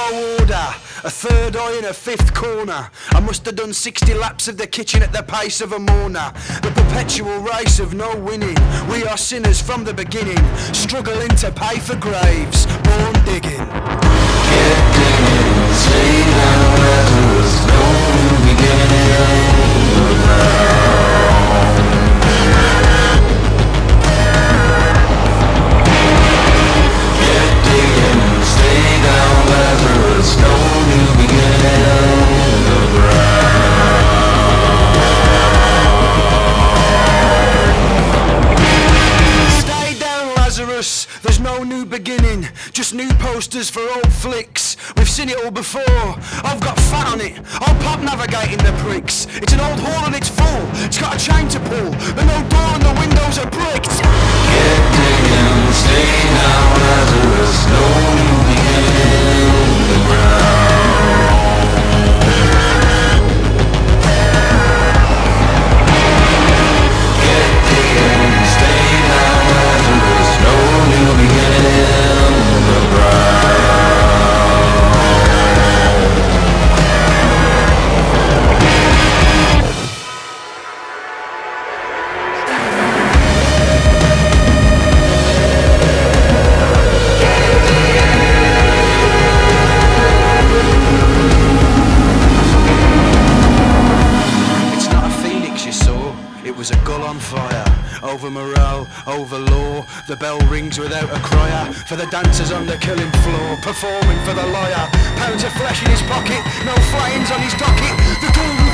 no order. A third eye in a fifth corner. I must have done 60 laps of the kitchen at the pace of a mourner. The perpetual race of no winning. We are sinners from the beginning, struggling to pay for graves, born digging. Just new posters for old flicks. We've seen it all before. I've got fat on it. I'll pop navigating the pricks. It's an old hall and it's full. It's got a chain to pull, but no door and the windows are bricked. It was a gull on fire. Over morale, over law, the bell rings without a crier. For the dancers on the killing floor, performing for the lawyer. Pounds of flesh in his pocket, no flyings on his docket. The gull